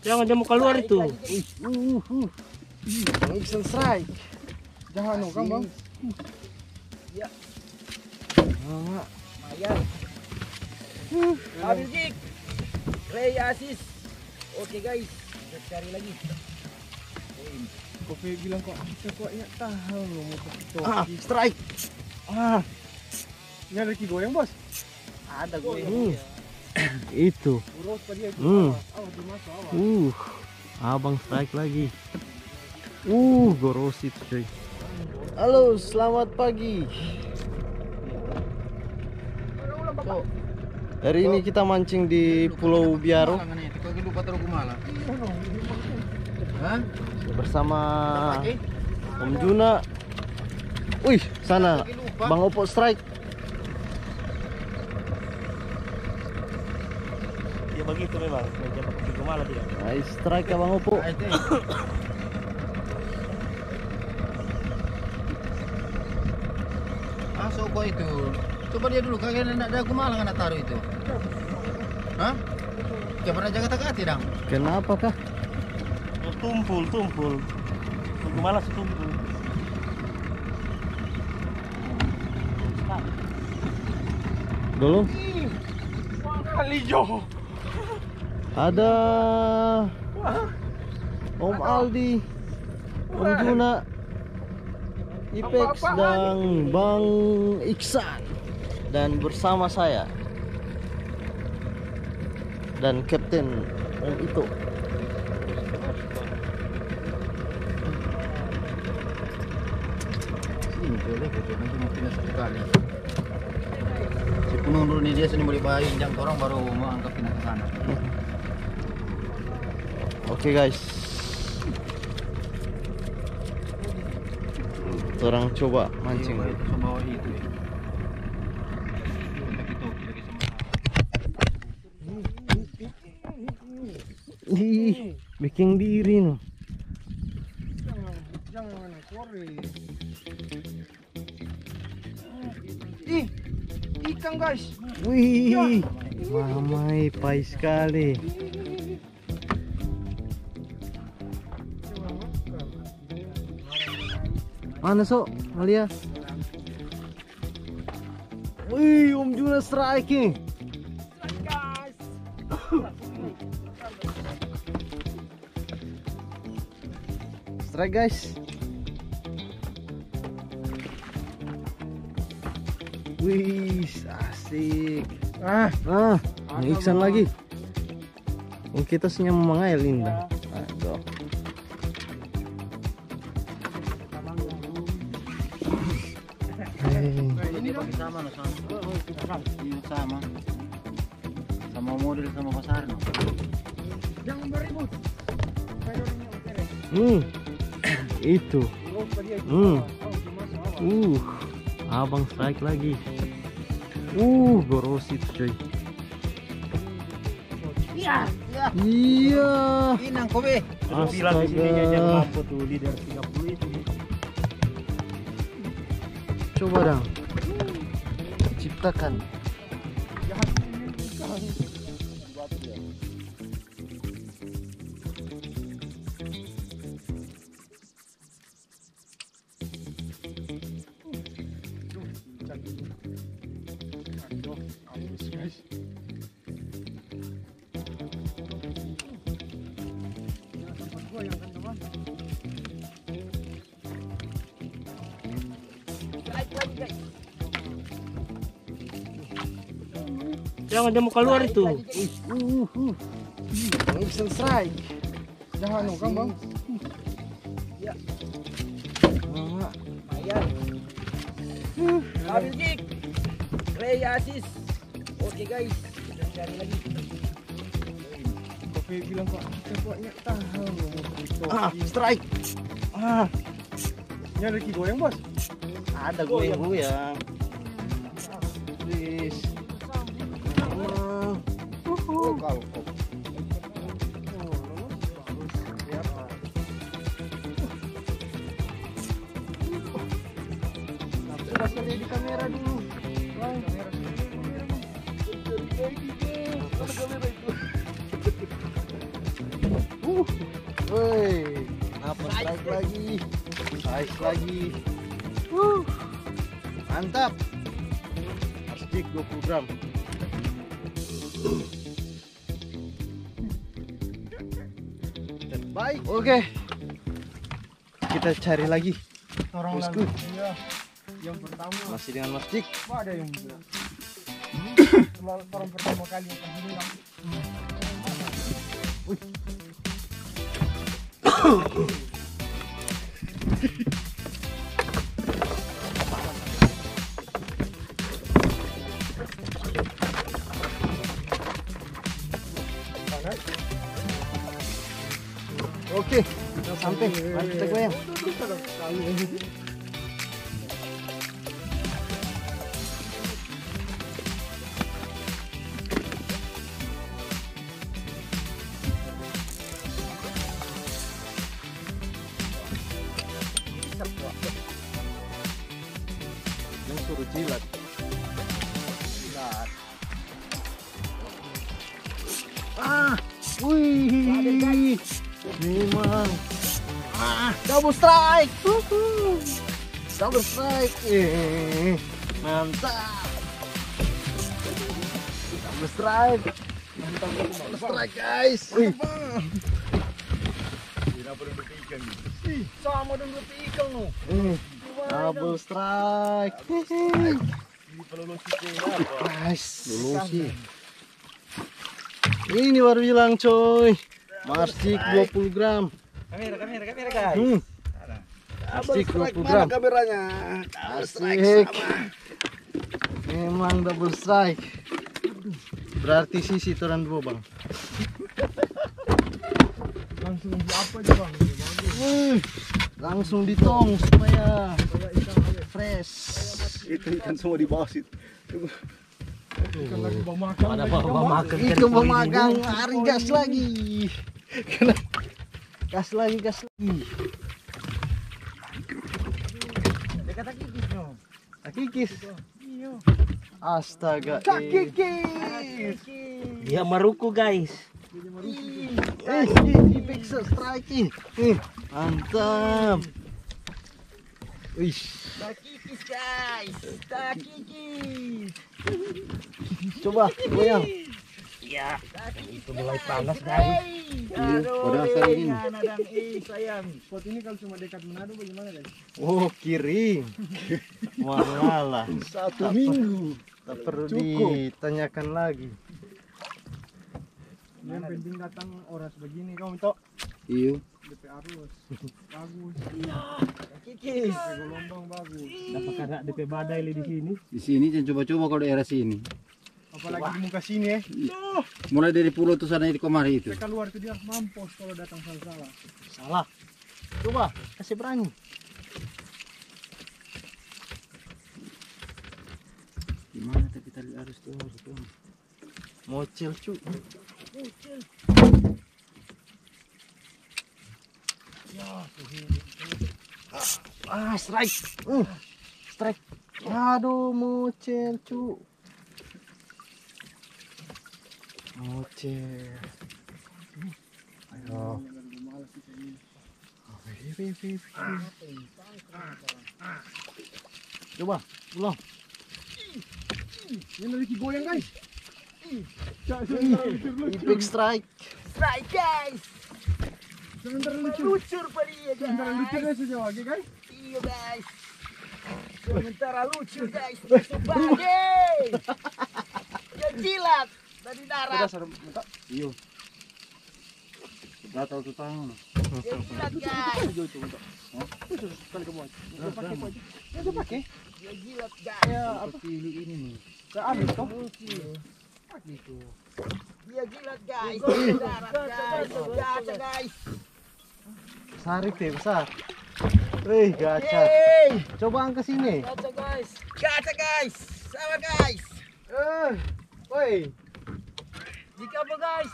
Jangan dia mau keluar itu. Uh, uh. Iksan strike. Jangan no, Kang Bang. Ya. Mama. Lumayan. Ambil jig. Ray Asis. Oke guys, kita cari lagi. Kopi bilang kok kita ingat tahu lo mau kopi Ah, strike. Ah, Ini ada ki goyang bos. Ada gue. Hmm. itu. Itu. Hmm. Uh, abang strike lagi. Uh, gorosit cuy. Halo, selamat pagi. Hari ini kita mancing di Pulau Biaro bersama Om Juna. Wih, sana Bang Opo strike. Begitu memang, meja pakai gumala tidak. Nice strike ya Bang Opo. Masuk kok itu. Coba dia dulu kagak ada ada kumalang anak taruh itu. Hah? Jangan pernah jaga takati dong. Kenapa kah? Oh, tumpul, tumpul. Gumala setumpul. Dulu Kali jo. Ada. Om Aldi, Om Juna, Ipex dan Bang Iksan. Dan bersama saya. Dan Kapten Om Ito. Sini boleh betul nanti mungkin satu kali. Si punung dulu nih dia sini boleh bayi jam orang baru mau angkat pindah ke sana. Oke guys. Orang coba mancing. Itu ya. Ih, bikin diri no. Jangan. Ih, ikan guys. Wih, mamai pai sekali. Mana sok, Alia? Wih, Om Juna striking. Strike guys. Wih, asik. Ah, Ah, may iksan lagi. Kita sa niya mga Ini sama no sama. Sama. Sama model sama pasar no. jangan beribut. Hmm. Itu. Itu. Hmm. Uh. Abang strike lagi. Uh, gorosit coy. Iya. Iya. Inang kobe. Terus bilang di sini jangan mampu tuh leader 30 itu. Coba dong. Ciptakan. Jangan dia mau keluar itu. Uh, uh. Strike. Jangan no, Kang Bang. Ya. Mama. Lumayan. Ambil jig. Ray Asis. Oke guys, kita cari lagi. Kopi bilang kok. Ah, strike. Ah, Ini ada ki goyang bos. ada goyang-goyang. Please. Sekali di kamera dulu. Bang. Woi, apa strike lagi? Strike lagi. Wuh. Mantap. Plastik 20 gram. Terbaik. Oke. Kita cari lagi. Orang Bosku. lalu. Iya. Yang pertama Masih dengan Mas Dik. ada yang bilang? Orang pertama kali yang bilang. Oke, kita sampai. Mari kita goyang. Wih, memang. Ah, double strike. Wuhu. Double strike. Eh, mantap. Double strike. Mantap double strike guys. Wih. Ih, sama dengan roti ikan no. Eh, double strike. Guys, lulusi. Ini baru hilang coy. Mastik 20 gram. Kamera, kamera, kamera guys. Hmm. Mastik 20 gram. kameranya? Asik. Memang double strike. Berarti sisi turun dua bang. Langsung di apa aja bang? Wih, langsung ditong supaya fresh. Itu ikan semua di bawah situ. Makan. Ada Bang. makan Itu memagang hari gas lagi. Kena gas lagi gas lagi. Dia kata kikis no. Kikis. Astaga. Eh. kikis. Dia maruku guys. Eh, Ipex strike. Eh, mantap. Wih, Tak kikis guys. Tak kikis. coba goyang. Iya. Itu mulai panas guys. Dan eh sayang. Spot ini kalau cuma dekat Manado bagaimana guys? Oh, kiri. Walah, Satu minggu. tak perlu Cukup. ditanyakan lagi. Yang penting datang oras begini kau minta Iya. DP arus. Bagus. Kikis. DP gelombang bagus. Dapat kada DP badai di sini. Di sini jangan coba-coba kalau daerah sini. Apalagi di muka sini ya. Mulai dari pulau tuh sana di kemari itu. mereka luar itu dia mampus kalau datang salah-salah. Salah. Coba, kasih berani. Gimana tapi tali arus tuh harus tuh. Mocil cu. Ah, strike. Uh, strike. Aduh, mocil cu. Mocil. Ayo. Wih. Coba, ulang. Ini lagi goyang guys. Epic strike. Strike guys. Sementara lucu. Lucur pada guys. Sementara lucu guys lagi guys. Iya guys. Sementara lucu guys. Sebagai. Dia jilat dari darat. Iya. Sudah tahu tuh tangan. Dia jilat guys. Pakai. Jilat guys. Ya apa? Pilih ini nih. Kearus kau. Dia jilat guys. Dari darat guys. Gacha guys. Sarip ya, besar. Wih, gacha. Yeay. Coba angkat sini. Gacha guys. Gacha guys. Sama guys. Eh, woi. Jika apa guys?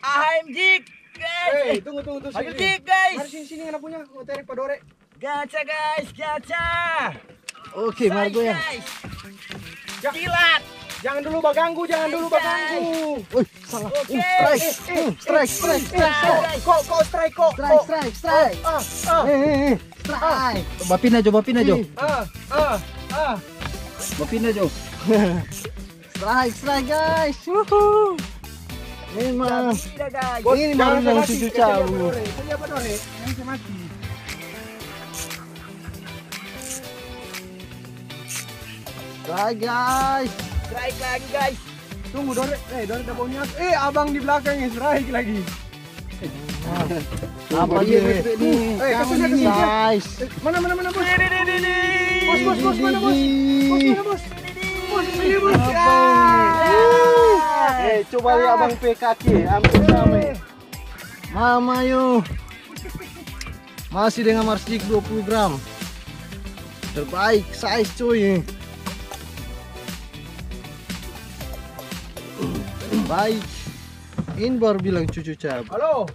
AHM Jik guys. Eh, tunggu tunggu tunggu Ambil Jik guys. Mari sini sini anak punya, mau tarik padore. Gacha guys, gacha. Oke, mari Size, goyang. guys. Jilat. Jangan dulu baganggu, jangan dulu baganggu. Wih, salah. Oke. Uh, strike. Uh, strike, strike, strike, strike. Kok, kok strike kok. Strike, strike, strike. Ah, ah, Eh, eh, eh. Strike. Bapin na Jo, bapin na Jo. ah, ah, ah. Bapin Jo. Strike, strike, guys. Woohoo. Ini baru yang dia cabut. Yang mati. Strike, guys. Strike lagi guys. Tunggu Dore, eh Dore udah baunya. Eh, abang di belakangnya strike lagi. Apa dia? Eh, kasih dia, kasih dia. Guys. Mana, mana, mana, bos? Bos, bos, bos, mana, bos? Bos, mana, bos? Bos, sini, bos. Eh, coba lihat abang PKK, hampir sama. Mama yuk. Masih dengan marsik 20 gram. Terbaik size cuy. Baik. Ini baru bilang cucu cap. Halo,